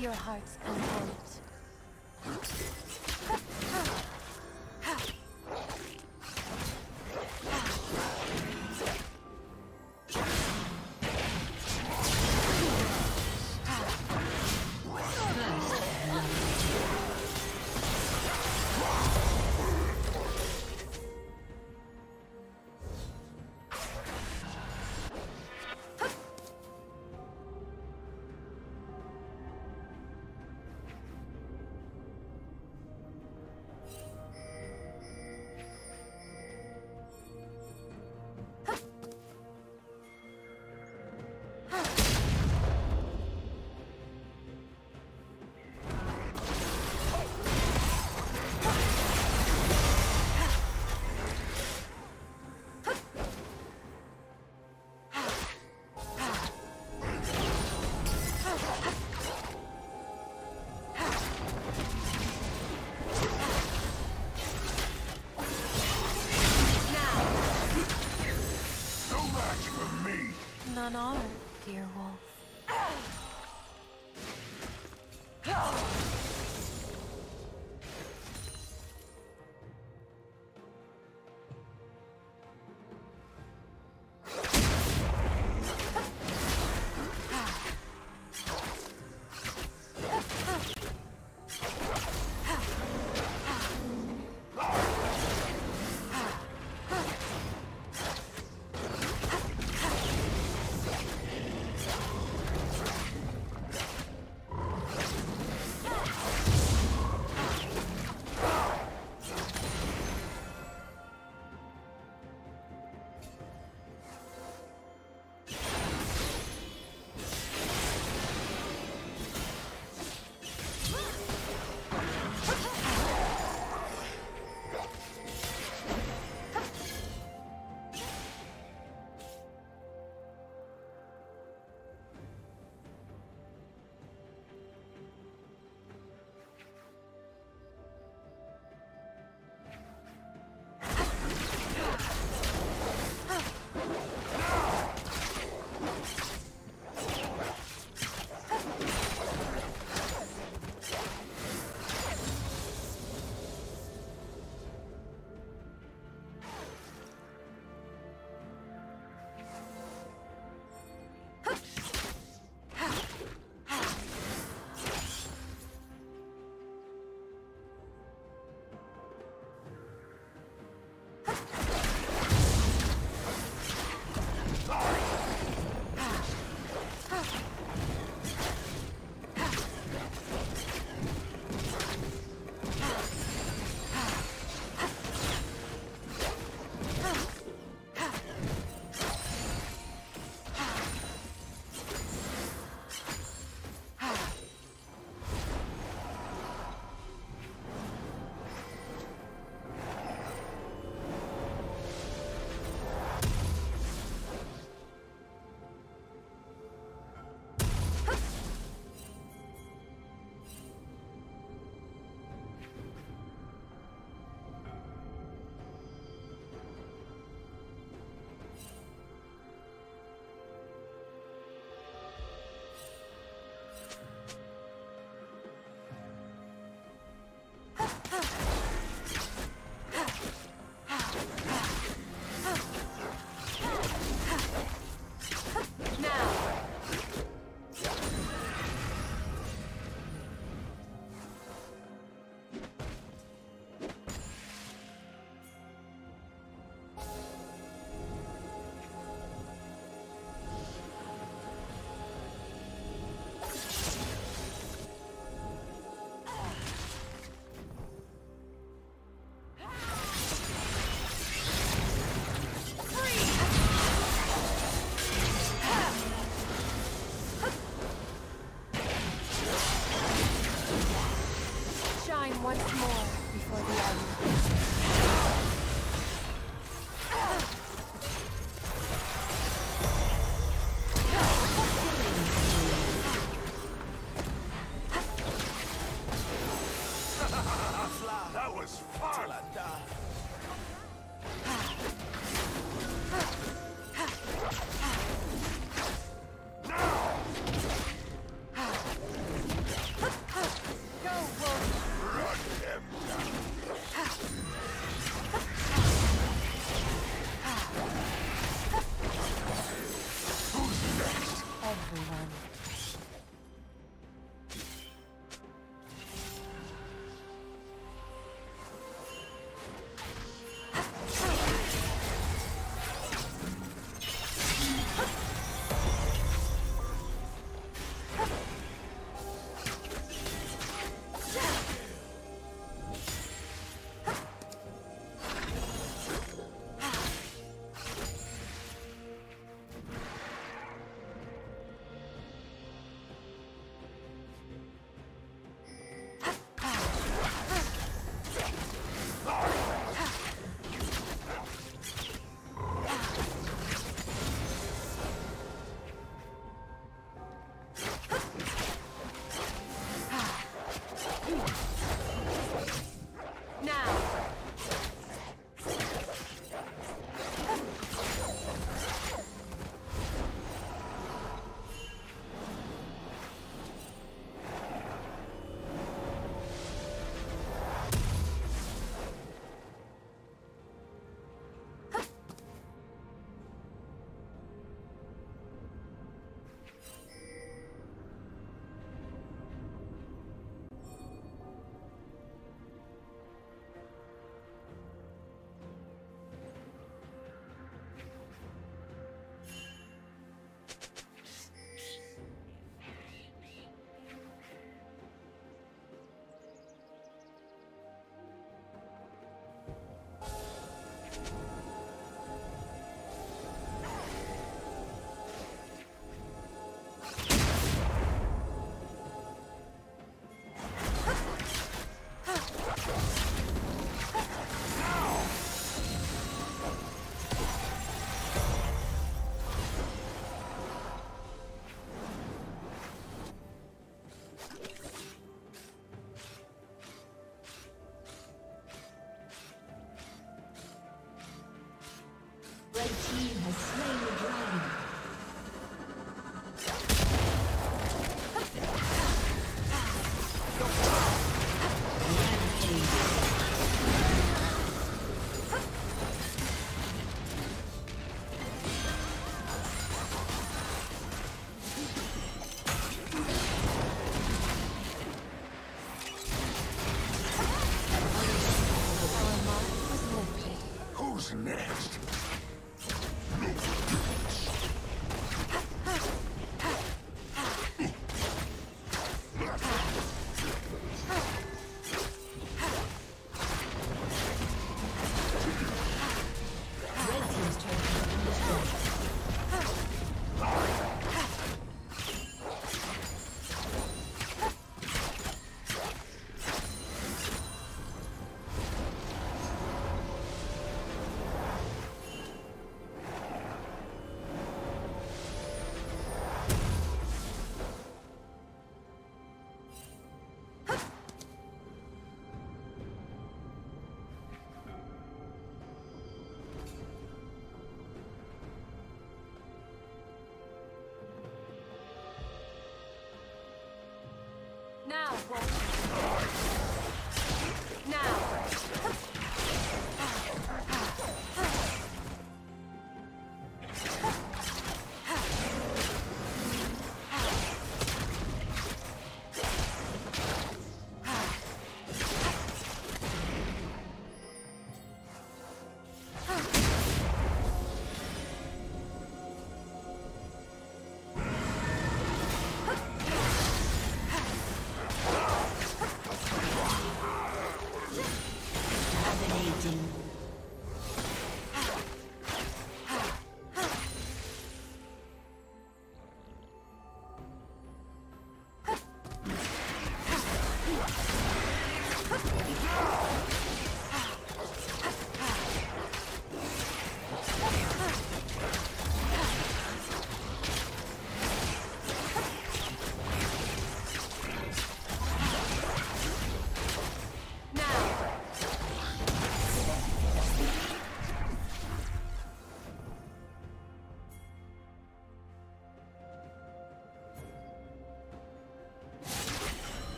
your heart's content. No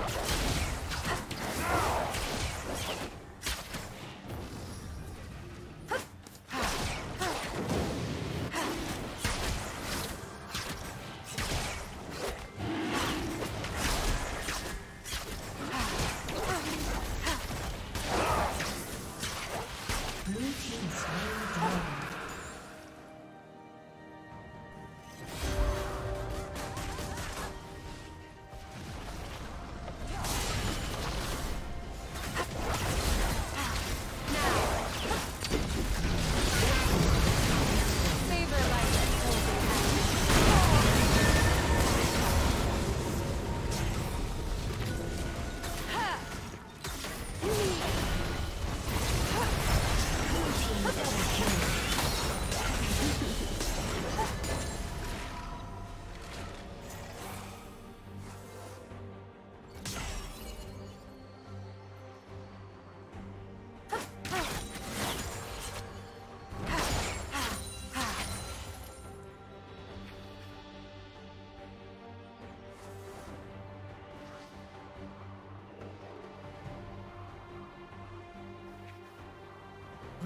Thank you.